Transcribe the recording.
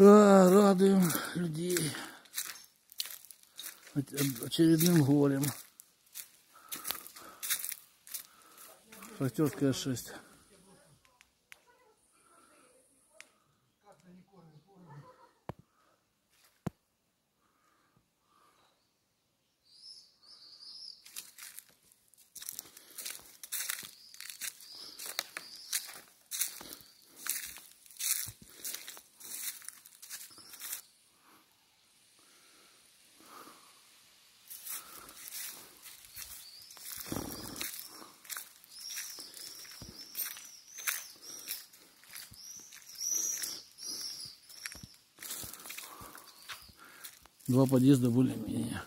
А, радуем людей оч- очередным горем. Шахтерская 6. Два подъезда более-менее.